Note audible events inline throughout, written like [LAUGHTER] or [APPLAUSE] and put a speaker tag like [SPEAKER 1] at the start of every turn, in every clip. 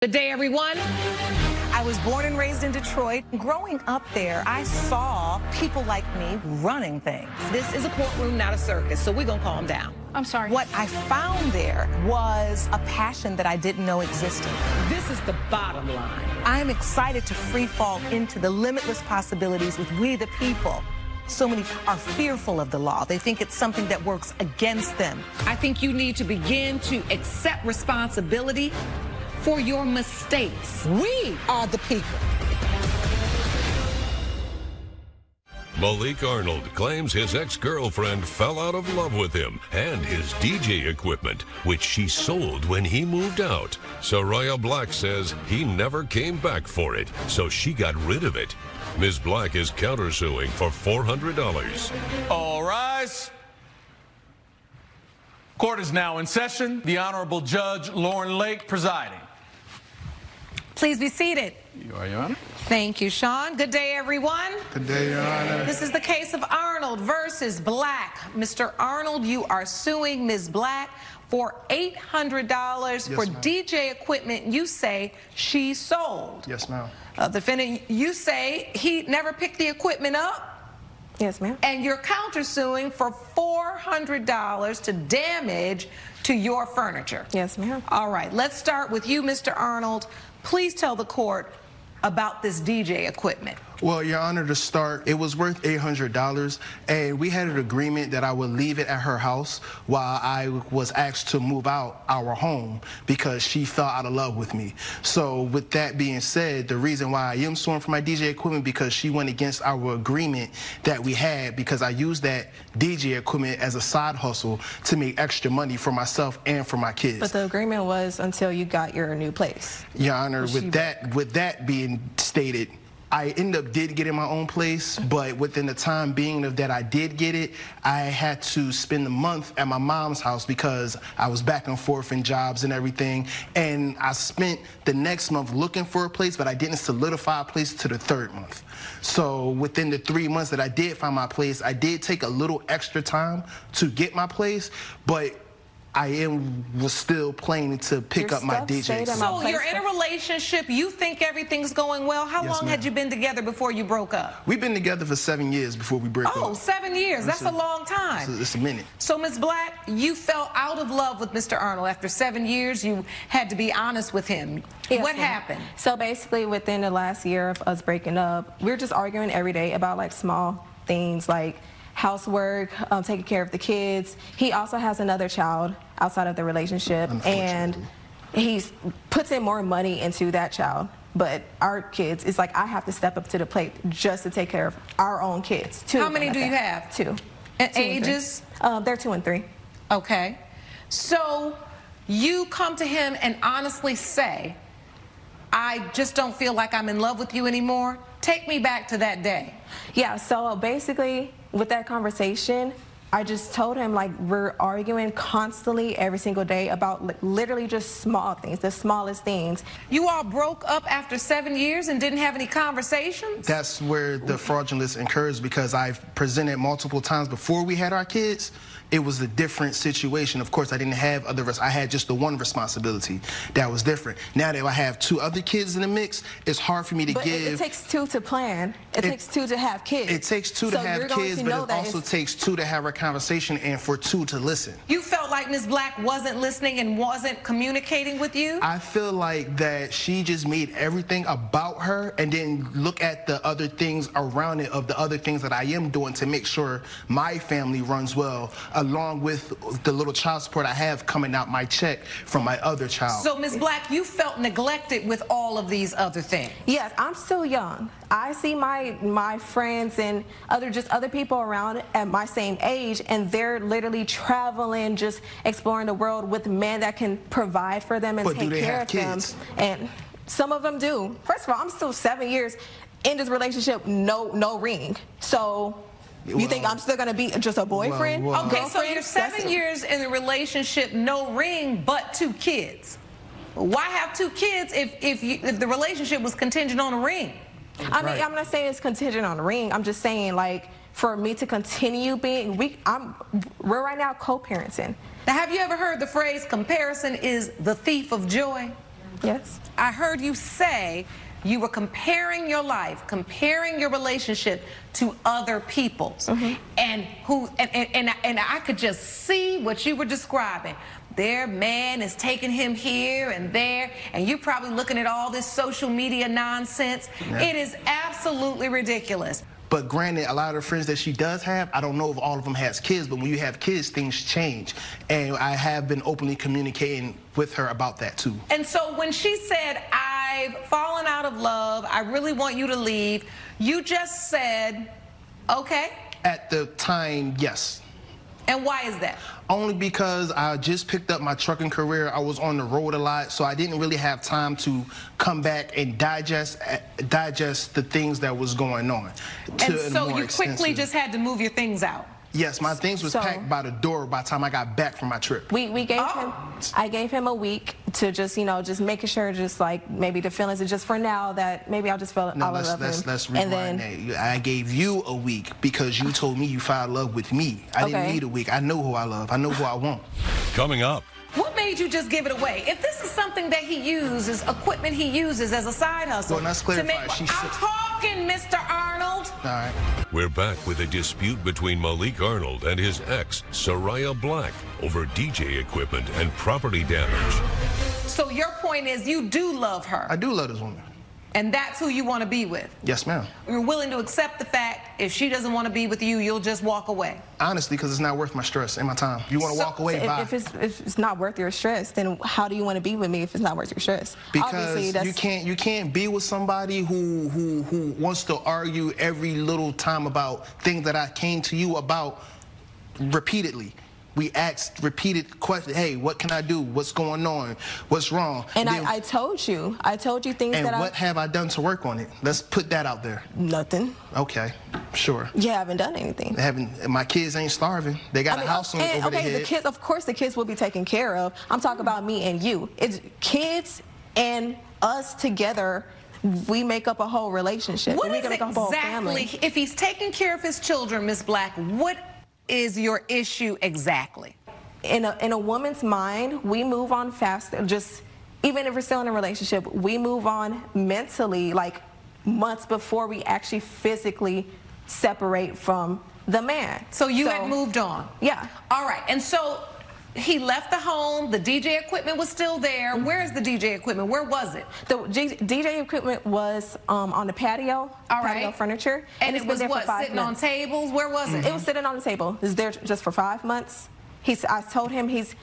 [SPEAKER 1] Good day, everyone.
[SPEAKER 2] I was born and raised in Detroit. Growing up there, I saw people like me running things.
[SPEAKER 1] This is a courtroom, not a circus, so we're going to calm down.
[SPEAKER 3] I'm sorry.
[SPEAKER 2] What I found there was a passion that I didn't know existed.
[SPEAKER 1] This is the bottom line.
[SPEAKER 2] I'm excited to free fall into the limitless possibilities with we the people. So many are fearful of the law. They think it's something that works against them.
[SPEAKER 1] I think you need to begin to accept responsibility for your mistakes.
[SPEAKER 2] We are the people.
[SPEAKER 4] Malik Arnold claims his ex-girlfriend fell out of love with him and his DJ equipment, which she sold when he moved out. Soraya Black says he never came back for it, so she got rid of it. Ms. Black is countersuing for $400.
[SPEAKER 5] All rise. Court is now in session. The Honorable Judge Lauren Lake presiding.
[SPEAKER 1] Please be seated.
[SPEAKER 5] You are, Your Honor.
[SPEAKER 1] Thank you, Sean. Good day, everyone.
[SPEAKER 6] Good day, Your Honor.
[SPEAKER 1] This is the case of Arnold versus Black. Mr. Arnold, you are suing Ms. Black for $800
[SPEAKER 6] Yes,
[SPEAKER 1] for. DJ equipment you say she sold.
[SPEAKER 6] Yes, ma'am.
[SPEAKER 1] Uh, defendant, you say he never picked the equipment up,
[SPEAKER 3] Yes, ma'am.
[SPEAKER 1] and you're countersuing for $400 to damage to your furniture.
[SPEAKER 3] Yes, ma'am.
[SPEAKER 1] All right, let's start with you, Mr. Arnold. Please tell the court about this DJ equipment.
[SPEAKER 6] Well, Your Honor, to start, it was worth $800, and we had an agreement that I would leave it at her house while I was asked to move out our home because she fell out of love with me. So, with that being said, the reason why I am suing for my DJ equipment because she went against our agreement that we had because I used that DJ equipment as a side hustle to make extra money for myself and for my kids.
[SPEAKER 3] But the agreement was until you got your new place.
[SPEAKER 6] Your Honor, with that with that being stated, I end up did get in my own place, but within the time being of that I did get it, I had to spend the month at my mom's house because I was back and forth in jobs and everything. And I spent the next month looking for a place, but I didn't solidify a place to the third month. So within the three months that I did find my place, I did take a little extra time to get my place, but I am was still planning to pick
[SPEAKER 3] Your
[SPEAKER 6] up my
[SPEAKER 3] stuff
[SPEAKER 6] DJ.
[SPEAKER 3] stayed at my
[SPEAKER 1] So you're in a relationship, you think everything's going well. How
[SPEAKER 6] Yes,
[SPEAKER 1] long had you been together before you broke up?
[SPEAKER 6] We've been together for seven years before we broke
[SPEAKER 1] Oh,
[SPEAKER 6] up.
[SPEAKER 1] Oh, seven years. That's a
[SPEAKER 6] It's
[SPEAKER 1] long
[SPEAKER 6] It's
[SPEAKER 1] time.
[SPEAKER 6] a, it's a minute.
[SPEAKER 1] So, Ms. Black, you fell out of love with Mr. Arnold. After seven years, you had to be honest with him.
[SPEAKER 3] Yes,
[SPEAKER 1] what
[SPEAKER 3] ma'am.
[SPEAKER 1] happened?
[SPEAKER 3] So basically, within the last year of us breaking up, we're just arguing every day about like small things like housework, um, taking care of the kids. He also has another child outside of the relationship, and he puts in more money into that child. But our kids, it's like I have to step up to the plate just to take care of our own kids. Two.
[SPEAKER 1] How many
[SPEAKER 3] at
[SPEAKER 1] do you have?
[SPEAKER 3] Two.
[SPEAKER 1] And
[SPEAKER 3] Two and
[SPEAKER 1] ages?
[SPEAKER 3] Um, they're two and three.
[SPEAKER 1] Okay. So, you come to him and honestly say, I just don't feel like I'm in love with you anymore. Take me back to that day.
[SPEAKER 3] Yeah, so basically, with that conversation, I just told him like we're arguing constantly every single day about li- literally just small things, the smallest things.
[SPEAKER 1] You all broke up after seven years and didn't have any conversations?
[SPEAKER 6] That's where the fraudulence occurs because I've presented multiple times before we had our kids. It was a different situation. Of course, I didn't have other. Res- I had just the one responsibility that was different. Now that I have two other kids in the mix, it's hard for me to
[SPEAKER 3] But
[SPEAKER 6] give.
[SPEAKER 3] it, it takes two to plan. It,
[SPEAKER 6] It-
[SPEAKER 3] takes two to have kids.
[SPEAKER 6] It takes two to have kids,
[SPEAKER 3] to
[SPEAKER 6] but it also
[SPEAKER 3] it's-
[SPEAKER 6] takes two to have a conversation and for two to listen.
[SPEAKER 1] You felt like Ms. Black wasn't listening and wasn't communicating with you?
[SPEAKER 6] I feel like that she just made everything about her and then look at the other things around it of the other things that I am doing to make sure my family runs well, along with the little child support I have coming out my check from my other child.
[SPEAKER 1] So, Ms. Black, you felt neglected with all of these other things.
[SPEAKER 3] Yes, I'm still young. I see my my friends and other just other people around at my same age, and they're literally traveling, just exploring the world with men that can provide for them and
[SPEAKER 6] But do
[SPEAKER 3] take
[SPEAKER 6] they
[SPEAKER 3] care
[SPEAKER 6] have
[SPEAKER 3] of
[SPEAKER 6] kids?
[SPEAKER 3] them. And some of them do. First of all, I'm still seven years in this relationship, no no ring. So. You think I'm still gonna be just a boyfriend?
[SPEAKER 6] well-
[SPEAKER 1] Okay, so you're seven
[SPEAKER 3] That's-
[SPEAKER 1] years in the relationship, no ring, but two kids. Why have two kids if if, you, if the relationship was contingent on a ring?
[SPEAKER 3] I mean,
[SPEAKER 6] Right.
[SPEAKER 3] I'm not saying it's contingent on a ring. I'm just saying like for me to continue being we I'm we're right now co-parenting.
[SPEAKER 1] Now, have you ever heard the phrase "comparison is the thief of joy"?
[SPEAKER 3] Yes.
[SPEAKER 1] I heard you say you were comparing your life, comparing your relationship to other people's,
[SPEAKER 3] Mm-hmm.
[SPEAKER 1] and who and, and and and I could just see what you were describing. Their man is taking him here and there, and you're probably looking at all this social media nonsense. It is absolutely ridiculous.
[SPEAKER 6] But granted, a lot of the friends that she does have, I don't know if all of them has kids, but when you have kids, things change. And I have been openly communicating with her about that too.
[SPEAKER 1] And so when she said, I've fallen out of love, I really want you to leave, you just said, okay.
[SPEAKER 6] At the time, yes.
[SPEAKER 1] And why is that?
[SPEAKER 6] Only because I just picked up my trucking career. I was on the road a lot, so I didn't really have time to come back and digest digest the things that was going on.
[SPEAKER 1] And so you quickly
[SPEAKER 6] extensive-
[SPEAKER 1] just had to move your things out.
[SPEAKER 6] Yes, my things was
[SPEAKER 3] So-
[SPEAKER 6] packed by the door by the time I got back from my trip.
[SPEAKER 3] We, we gave
[SPEAKER 1] Oh.
[SPEAKER 3] him, I gave him a week to just, you know, just making sure, just like maybe the feelings, and just for now that maybe I'll just feel
[SPEAKER 6] No,
[SPEAKER 3] all
[SPEAKER 6] let's
[SPEAKER 3] love
[SPEAKER 6] let's
[SPEAKER 3] him.
[SPEAKER 6] let's rewind and
[SPEAKER 3] then,
[SPEAKER 6] that. I gave you a week because you told me you fell in love with me. I didn't need a week. I know who I love. I know who I want.
[SPEAKER 4] Coming up.
[SPEAKER 1] What made you just give it away? If this is something that he uses, equipment he uses as a side hustle.
[SPEAKER 6] Well, let's
[SPEAKER 1] to
[SPEAKER 6] clarify.
[SPEAKER 1] make-
[SPEAKER 6] She
[SPEAKER 1] I'm
[SPEAKER 6] said-
[SPEAKER 1] talking, Mr. Arnold.
[SPEAKER 6] All right.
[SPEAKER 4] We're back with a dispute between Malik Arnold and his ex, Soraya Black, over DJ equipment and property damage.
[SPEAKER 1] So your point is you do love her,
[SPEAKER 6] I do love this woman.
[SPEAKER 1] And that's who you want to be with.
[SPEAKER 6] Yes, ma'am.
[SPEAKER 1] You're willing to accept the fact if she doesn't want to be with you, you'll just walk away.
[SPEAKER 6] Honestly, because it's not worth my stress and my time. You want to
[SPEAKER 1] So-
[SPEAKER 6] walk away,
[SPEAKER 3] if,
[SPEAKER 6] bye.
[SPEAKER 3] if, it's, if it's not worth your stress, then how do you want to be with me if it's not worth your stress?
[SPEAKER 6] because you can't you can't be with somebody who who who wants to argue every little time about things that I came to you about repeatedly. We asked repeated questions. Hey, what can I do? What's going on? What's wrong?
[SPEAKER 3] And
[SPEAKER 6] Then-
[SPEAKER 3] I, I told you, I told you things
[SPEAKER 6] and
[SPEAKER 3] that
[SPEAKER 6] what
[SPEAKER 3] I,
[SPEAKER 6] have I done to work on it? Let's put that out there.
[SPEAKER 3] nothing.
[SPEAKER 6] Okay, sure.
[SPEAKER 3] You haven't done anything.
[SPEAKER 6] I haven't my kids ain't starving. They got
[SPEAKER 3] I mean,
[SPEAKER 6] a house on,
[SPEAKER 3] and,
[SPEAKER 6] over
[SPEAKER 3] okay,
[SPEAKER 6] their
[SPEAKER 3] the
[SPEAKER 6] head.
[SPEAKER 3] kids, of course, the kids will be taken care of. I'm talking about me and you. It's kids and us together. We make up a whole relationship.
[SPEAKER 1] What
[SPEAKER 3] we
[SPEAKER 1] is
[SPEAKER 3] can make a whole
[SPEAKER 1] exactly,
[SPEAKER 3] family.
[SPEAKER 1] if he's taking care of his children, Miss Black, what is your issue exactly?
[SPEAKER 3] in a in a woman's mind, we move on faster. Just even if we're still in a relationship, we move on mentally like months before we actually physically separate from the man.
[SPEAKER 1] So you had moved on?
[SPEAKER 3] Yeah.
[SPEAKER 1] All right, and so he left the home, the DJ equipment was still there.
[SPEAKER 3] Mm-hmm.
[SPEAKER 1] Where's the DJ equipment? Where was it?
[SPEAKER 3] The G- DJ equipment was um, on the patio,
[SPEAKER 1] All
[SPEAKER 3] patio
[SPEAKER 1] right.
[SPEAKER 3] furniture,
[SPEAKER 1] And,
[SPEAKER 3] it's
[SPEAKER 1] it
[SPEAKER 3] been
[SPEAKER 1] was
[SPEAKER 3] there
[SPEAKER 1] what,
[SPEAKER 3] for five
[SPEAKER 1] sitting
[SPEAKER 3] months.
[SPEAKER 1] on tables? Where was it?
[SPEAKER 3] It was sitting on the table. It was there just for five months. He's. I told him he's.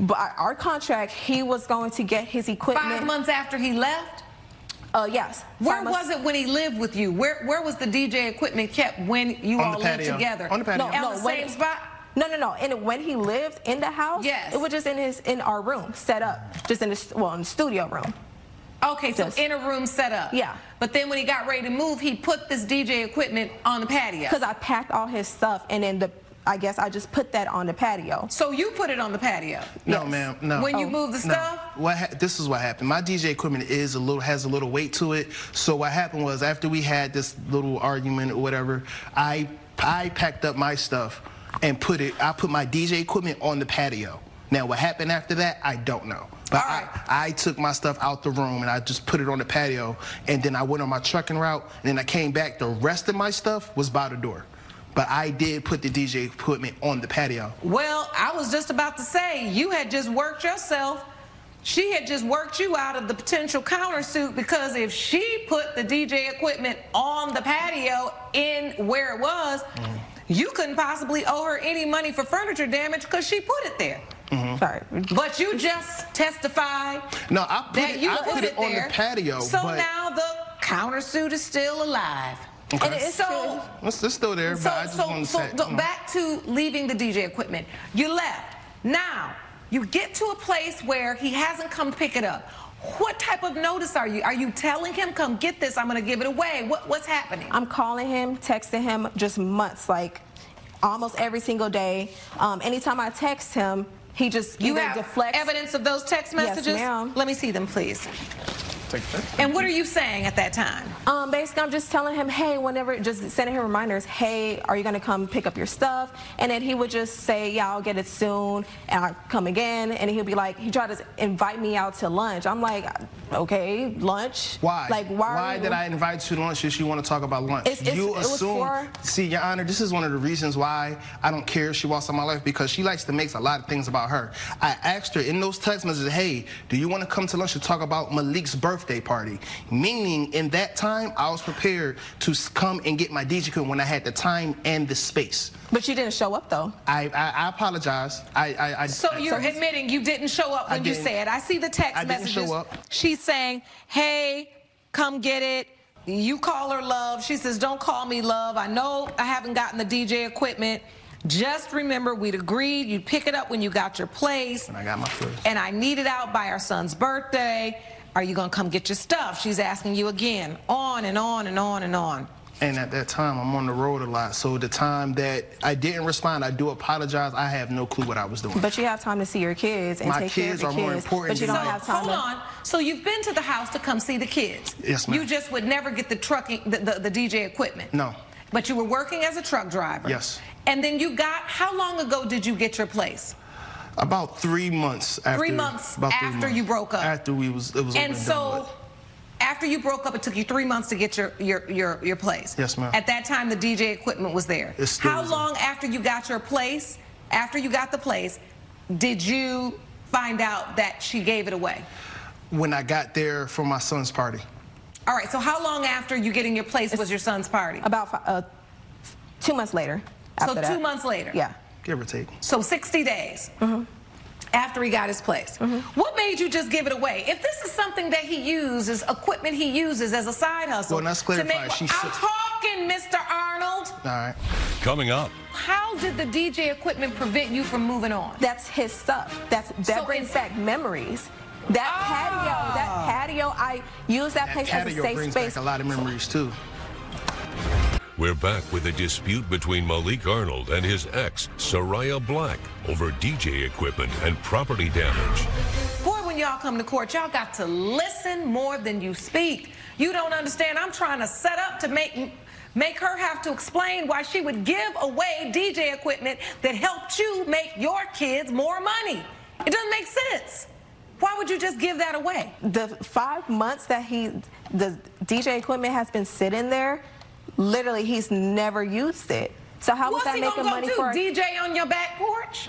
[SPEAKER 3] By our contract, he was going to get his equipment.
[SPEAKER 1] Five months after he left?
[SPEAKER 3] Uh, yes.
[SPEAKER 1] Where
[SPEAKER 3] Five months-
[SPEAKER 1] was it when he lived with you? Where where was the DJ equipment kept when you
[SPEAKER 6] On
[SPEAKER 1] all lived together?
[SPEAKER 6] On the patio.
[SPEAKER 3] No,
[SPEAKER 1] On
[SPEAKER 3] no,
[SPEAKER 1] the
[SPEAKER 3] when-
[SPEAKER 1] same spot?
[SPEAKER 3] No, no, no. And when he lived in the house,
[SPEAKER 1] Yes.
[SPEAKER 3] it was just in his in our room, set up, just in the well, in the studio room.
[SPEAKER 1] Okay, so
[SPEAKER 3] Just-
[SPEAKER 1] in a room set up.
[SPEAKER 3] Yeah.
[SPEAKER 1] But then when he got ready to move, he put this DJ equipment on the patio.
[SPEAKER 3] Because I packed all his stuff, and then the I guess I just put that on the patio.
[SPEAKER 1] So you put it on the patio.
[SPEAKER 6] No,
[SPEAKER 3] Yes.
[SPEAKER 6] ma'am. No.
[SPEAKER 1] When you
[SPEAKER 3] oh.
[SPEAKER 1] move moved the
[SPEAKER 6] No.
[SPEAKER 1] stuff?
[SPEAKER 6] What ha- this is what happened. My DJ equipment is a little has a little weight to it. So what happened was after we had this little argument or whatever, I I packed up my stuff and put it. I put my DJ equipment on the patio. Now what happened after that, I don't know. But
[SPEAKER 1] right.
[SPEAKER 6] I, I took my stuff out the room and I just put it on the patio. And then I went on my trucking route. And then I came back. The rest of my stuff was by the door. But I did put the DJ equipment on the patio.
[SPEAKER 1] Well, I was just about to say, you had just worked yourself. She had just worked you out of the potential countersuit because if she put the DJ equipment on the patio in where it was, mm. You couldn't possibly owe her any money for furniture damage because she put it there. Mm-hmm.
[SPEAKER 3] Sorry.
[SPEAKER 1] But you just testified
[SPEAKER 6] No, I put
[SPEAKER 1] that
[SPEAKER 6] it,
[SPEAKER 1] you
[SPEAKER 6] I
[SPEAKER 1] put,
[SPEAKER 6] put it on
[SPEAKER 1] there.
[SPEAKER 6] the patio.
[SPEAKER 1] So
[SPEAKER 6] but
[SPEAKER 1] now the countersuit is still alive.
[SPEAKER 3] And it's
[SPEAKER 1] So
[SPEAKER 6] It's, it's still there,
[SPEAKER 1] So,
[SPEAKER 6] but I just
[SPEAKER 1] so,
[SPEAKER 6] want to
[SPEAKER 1] so
[SPEAKER 6] say.
[SPEAKER 1] go-
[SPEAKER 6] you know.
[SPEAKER 1] back to leaving the DJ equipment. You left. Now, you get to a place where he hasn't come pick it up. What type of notice are you? Are you telling him, come get this, I'm going to give it away? What, what's happening?
[SPEAKER 3] I'm calling him, texting him just months, like almost every single day. Um, anytime I text him, he just
[SPEAKER 1] you have
[SPEAKER 3] deflects.
[SPEAKER 1] evidence of those text messages?
[SPEAKER 3] Yes, ma'am.
[SPEAKER 1] Let me see them, please.
[SPEAKER 6] Take that.
[SPEAKER 1] And what are you saying at that time?
[SPEAKER 3] Um, basically, I'm just telling him, hey, whenever, just sending him reminders, hey, are you going to come pick up your stuff? And then he would just say, yeah, I'll get it soon. And I'll come again. And he'll be like, he tried to invite me out to lunch. I'm like, okay, lunch?
[SPEAKER 6] Why?
[SPEAKER 3] Like, why?
[SPEAKER 6] Why did I invite you to lunch if you want to talk about lunch?
[SPEAKER 3] It's- it's-
[SPEAKER 6] you
[SPEAKER 3] it was
[SPEAKER 6] assume.
[SPEAKER 3] for-
[SPEAKER 6] See, Your Honor, this is one of the reasons why I don't care if she walks out my life because she likes to make a lot of things about her. I asked her in those text messages, hey, do you want to come to lunch to talk about Malik's birthday party? Meaning, in that time, I was prepared to come and get my DJ when I had the time and the space.
[SPEAKER 3] But you didn't show up, though.
[SPEAKER 6] I, I, I apologize. I, I, I
[SPEAKER 1] So you're
[SPEAKER 3] he's-
[SPEAKER 1] admitting you didn't show up when you said. I see the text
[SPEAKER 6] I
[SPEAKER 1] messages. She's saying, "Hey, come get it." You call her love. She says, "Don't call me love. I know I haven't gotten the DJ equipment. Just remember, we'd agreed you'd pick it up when you got your place,
[SPEAKER 6] And I got my place.
[SPEAKER 1] and I need it out by our son's birthday. Are you gonna come get your stuff?" She's asking you again, on and on and on and on.
[SPEAKER 6] And at that time, I'm on the road a lot. So the time that I didn't respond, I do apologize. I have no clue what I was doing.
[SPEAKER 3] But you have time to see your kids and
[SPEAKER 6] My
[SPEAKER 3] take care of
[SPEAKER 6] kids
[SPEAKER 3] the
[SPEAKER 6] are more
[SPEAKER 3] kids.
[SPEAKER 6] important
[SPEAKER 3] But you
[SPEAKER 6] than
[SPEAKER 3] don't
[SPEAKER 6] that.
[SPEAKER 3] have time
[SPEAKER 1] Hold
[SPEAKER 3] to.
[SPEAKER 1] on. So you've been to the house to come see the kids.
[SPEAKER 6] Yes, ma'am.
[SPEAKER 1] You just would never get the trucking, the, the, the DJ equipment.
[SPEAKER 6] No.
[SPEAKER 1] But you were working as a truck driver.
[SPEAKER 6] Yes.
[SPEAKER 1] And then you got. How long ago did you get your place?
[SPEAKER 6] About three months after.
[SPEAKER 1] Three months
[SPEAKER 6] about three
[SPEAKER 1] after
[SPEAKER 6] months.
[SPEAKER 1] you broke up.
[SPEAKER 6] After we was it was over
[SPEAKER 1] And
[SPEAKER 6] done
[SPEAKER 1] so,
[SPEAKER 6] with.
[SPEAKER 1] after you broke up, it took you three months to get your your your, your place.
[SPEAKER 6] Yes, ma'am.
[SPEAKER 1] At that time, the DJ equipment was there.
[SPEAKER 6] It still
[SPEAKER 1] How
[SPEAKER 6] is there.
[SPEAKER 1] long after you got your place? After you got the place, did you find out that she gave it away?
[SPEAKER 6] when I got there for my son's party.
[SPEAKER 1] All right. So how long after you getting your place was your son's party?
[SPEAKER 3] About uh, two months later.
[SPEAKER 1] So two
[SPEAKER 3] that.
[SPEAKER 1] months later.
[SPEAKER 3] Yeah.
[SPEAKER 6] Give or take.
[SPEAKER 1] So 60 days
[SPEAKER 3] Mm-hmm.
[SPEAKER 1] after he got his place. What made you just give it away? If this is something that he uses, equipment he uses as a side hustle.
[SPEAKER 6] Well, let's clarify.
[SPEAKER 1] make-
[SPEAKER 6] She
[SPEAKER 1] I'm
[SPEAKER 6] said-
[SPEAKER 1] talking, Mr. Arnold.
[SPEAKER 6] All right.
[SPEAKER 4] Coming up,
[SPEAKER 1] How did the DJ equipment prevent you from moving on?
[SPEAKER 3] That's his stuff. That's that
[SPEAKER 1] So
[SPEAKER 3] brings back memories. That patio, that patio, I use that,
[SPEAKER 6] That
[SPEAKER 3] place as a safe
[SPEAKER 6] brings
[SPEAKER 3] space.
[SPEAKER 6] back a lot of memories too.
[SPEAKER 4] We're back with a dispute between Malik Arnold and his ex, Soraya Black, over DJ equipment and property damage.
[SPEAKER 1] Boy, when y'all come to court, y'all got to listen more than you speak. You don't understand. I'm trying to set up to make make her have to explain why she would give away DJ equipment that helped you make your kids more money. It doesn't make sense. Why would you just give that away?
[SPEAKER 3] the five months that he, the DJ equipment has been sitting there, literally he's never used it. So how was that
[SPEAKER 1] he
[SPEAKER 3] making money
[SPEAKER 1] do?
[SPEAKER 3] for?
[SPEAKER 1] DJ on your back porch?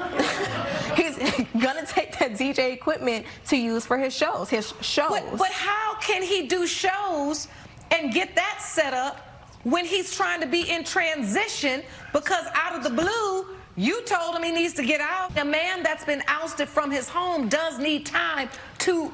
[SPEAKER 1] [LAUGHS]
[SPEAKER 3] He's [LAUGHS] gonna take that DJ equipment to use for his shows, his shows.
[SPEAKER 1] But, but how can he do shows and get that set up when he's trying to be in transition because out of the blue, you told him he needs to get out. A man that's been ousted from his home does need time to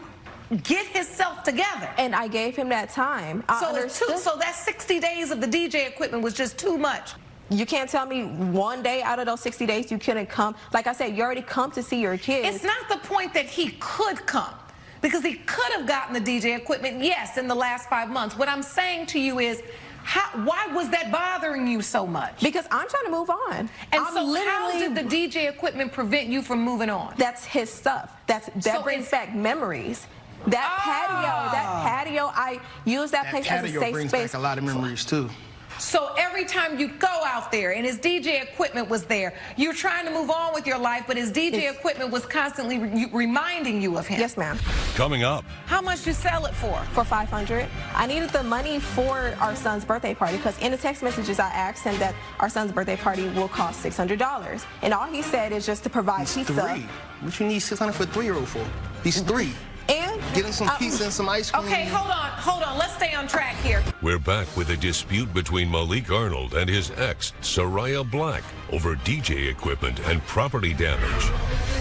[SPEAKER 1] get himself together.
[SPEAKER 3] and I gave him that time. I
[SPEAKER 1] So, it's too, so that 60 days of the DJ equipment was just too much.
[SPEAKER 3] you can't tell me one day out of those 60 days you couldn't come. Like I said, you already come to see your kids.
[SPEAKER 1] It's not the point that he could come because he could have gotten the DJ equipment, yes, in the last five months. What I'm saying to you is, how, why was that bothering you so much?
[SPEAKER 3] because I'm trying to move on.
[SPEAKER 1] And
[SPEAKER 3] I'm
[SPEAKER 1] so, how
[SPEAKER 3] literally-
[SPEAKER 1] did the DJ equipment prevent you from moving on?
[SPEAKER 3] That's his stuff. That's that
[SPEAKER 1] So
[SPEAKER 3] brings back memories. That patio, that ah. patio, I use that,
[SPEAKER 6] That
[SPEAKER 3] place as a
[SPEAKER 6] patio
[SPEAKER 3] safe
[SPEAKER 6] brings
[SPEAKER 3] space.
[SPEAKER 6] back a lot of memories too.
[SPEAKER 1] So every time you go out there and his DJ equipment was there, you're trying to move on with your life, but his DJ
[SPEAKER 3] It's-
[SPEAKER 1] equipment was constantly re- reminding you of him.
[SPEAKER 3] Yes, ma'am.
[SPEAKER 4] Coming up,
[SPEAKER 1] How much you sell it for?
[SPEAKER 3] For 500, I needed the money for our son's birthday party because in the text messages I asked him that our son's birthday party will cost $600, and all he said is just to provide
[SPEAKER 6] He's
[SPEAKER 3] pizza.
[SPEAKER 6] three. What you need 600 for a three-year-old for? He's three.
[SPEAKER 3] And
[SPEAKER 6] Get him some
[SPEAKER 3] uh,
[SPEAKER 6] pizza and some ice cream.
[SPEAKER 1] Okay, hold on, hold on. Let's stay on track here.
[SPEAKER 4] we're back with a dispute between Malik Arnold and his ex, Soraya Black, over DJ equipment and property damage.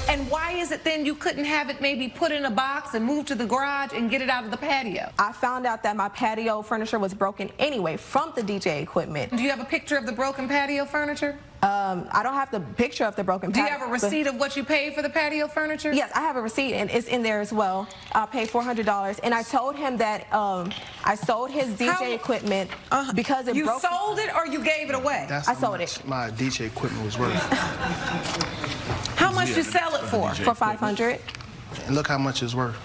[SPEAKER 1] And why is it then you couldn't have it maybe put in a box and move to the garage and get it out of the patio?
[SPEAKER 3] I found out that my patio furniture was broken anyway from the DJ equipment.
[SPEAKER 1] Do you have a picture of the broken patio furniture?
[SPEAKER 3] Um, I don't have the picture of the broken
[SPEAKER 1] Do you have a receipt of what you paid for the patio furniture?
[SPEAKER 3] Yes, I have a receipt and it's in there as well. I paid $400 and I told him that um, I sold his DJ
[SPEAKER 1] How-
[SPEAKER 3] equipment
[SPEAKER 1] Uh,
[SPEAKER 3] because it
[SPEAKER 1] you
[SPEAKER 3] broke.
[SPEAKER 1] sold it or you gave it away?
[SPEAKER 6] That's
[SPEAKER 3] I sold it.
[SPEAKER 6] My DJ equipment was worth.
[SPEAKER 1] How much you sell it for?
[SPEAKER 3] for 500.
[SPEAKER 6] and look how much it's worth.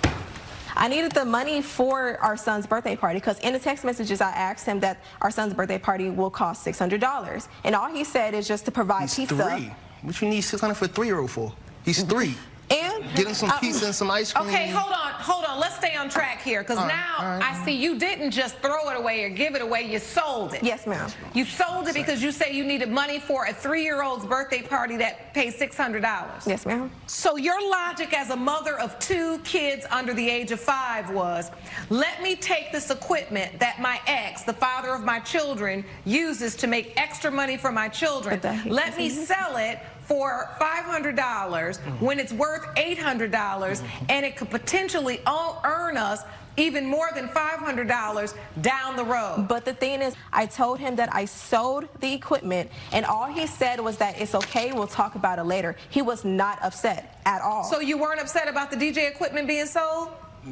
[SPEAKER 3] I needed the money for our son's birthday party because in the text messages I asked him that our son's birthday party will cost $600. And all he said is just to provide
[SPEAKER 6] He's
[SPEAKER 3] pizza.
[SPEAKER 6] three. What you need 600 for a three-year-old for? He's three.
[SPEAKER 3] And
[SPEAKER 6] Get him some pizza and some ice cream.
[SPEAKER 1] Okay, hold on, hold on. Let's stay on track here, because
[SPEAKER 6] All right,
[SPEAKER 1] now
[SPEAKER 6] all right.
[SPEAKER 1] I see you didn't just throw it away or give it away. You sold it.
[SPEAKER 3] Yes, ma'am.
[SPEAKER 1] You sold it because you say you needed money for a three-year-old's birthday party that pays six hundred dollars.
[SPEAKER 3] Yes, ma'am.
[SPEAKER 1] So your logic as a mother of two kids under the age of five was, let me take this equipment that my ex, the father of my children, uses to make extra money for my children. Let me sell it for $500 when it's worth $800 and it could potentially o- earn us even more than $500 down the road.
[SPEAKER 3] But the thing is, I told him that I sold the equipment, and all he said was that it's okay, we'll talk about it later. He was not upset at all.
[SPEAKER 1] So you weren't upset about the DJ equipment being sold?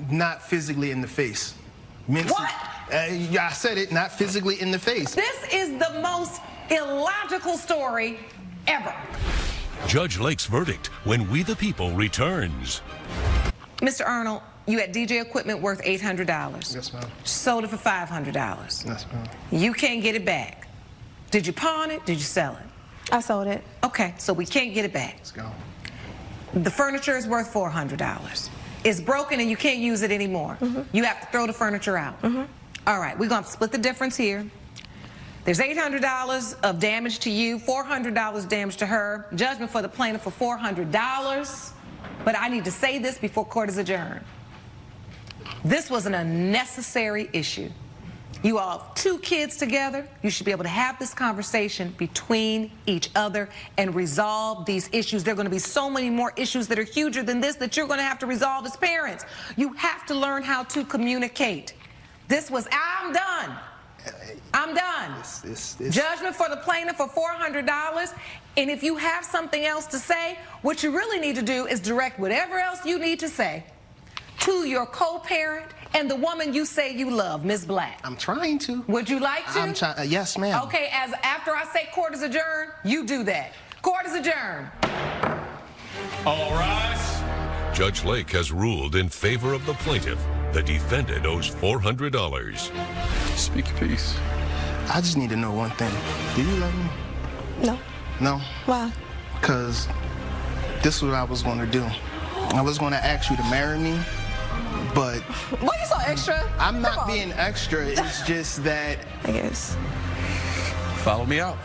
[SPEAKER 6] Not physically in the face. Mentally,
[SPEAKER 1] What?
[SPEAKER 6] Uh, I said it. Not physically in the face.
[SPEAKER 1] This is the most illogical story ever.
[SPEAKER 4] Judge Lake's verdict when We the People returns.
[SPEAKER 1] Mr. Arnold, you had DJ equipment worth $800.
[SPEAKER 6] Yes, ma'am.
[SPEAKER 1] Sold it for $500.
[SPEAKER 6] Yes, ma'am.
[SPEAKER 1] You can't get it back. Did you pawn it? Did you sell it?
[SPEAKER 3] I sold it.
[SPEAKER 1] Okay, so we can't get it back.
[SPEAKER 6] Let's go.
[SPEAKER 1] The furniture is worth $400. It's broken and you can't use it anymore. Mm-hmm. You have to throw the furniture out. Mm-hmm. All right, we're going to split the difference here. There's $800 of damage to you, $400 damage to her, judgment for the plaintiff for $400. But I need to say this before court is adjourned. This was an unnecessary issue. You all have two kids together. You should be able to have this conversation between each other and resolve these issues. There are going to be so many more issues that are huger than this that you're going to have to resolve as parents. You have to learn how to communicate. This was, I'm done. I'm done.
[SPEAKER 6] It's, it's, it's,
[SPEAKER 1] Judgment for the plaintiff for $400. And if you have something else to say, what you really need to do is direct whatever else you need to say to your co-parent and the woman you say you love, Ms. Black.
[SPEAKER 6] I'm trying to.
[SPEAKER 1] Would you like to?
[SPEAKER 6] I'm trying. Uh, yes, ma'am.
[SPEAKER 1] Okay, as after I say court is adjourned, you do that. Court is adjourned.
[SPEAKER 5] All rise.
[SPEAKER 4] Judge Lake has ruled in favor of the plaintiff. The defendant owes $400.
[SPEAKER 7] Speak your piece.
[SPEAKER 6] I just need to know one thing. Do you love me?
[SPEAKER 3] No.
[SPEAKER 6] No.
[SPEAKER 3] Why?
[SPEAKER 6] Because this is what I was going to do. I was going to ask you to marry me, but
[SPEAKER 3] Why you so extra?
[SPEAKER 6] I'm
[SPEAKER 3] Come
[SPEAKER 6] not
[SPEAKER 3] on.
[SPEAKER 6] being extra. It's just that [LAUGHS]
[SPEAKER 3] I guess.
[SPEAKER 5] Follow me out.